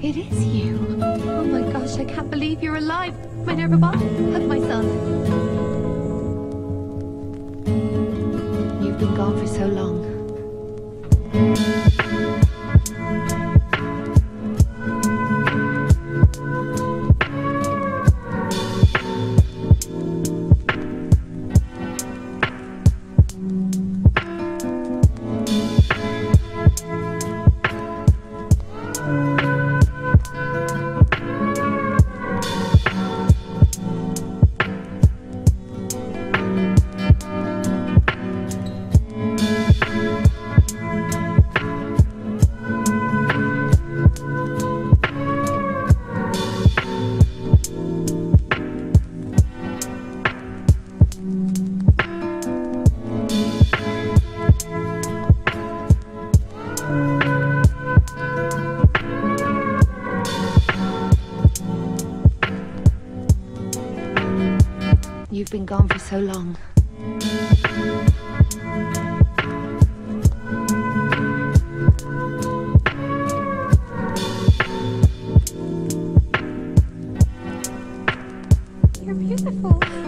It is you. Oh my gosh, I can't believe you're alive. Minerva Ball, hug my son. You've been gone for so long. You've been gone for so long. You're beautiful.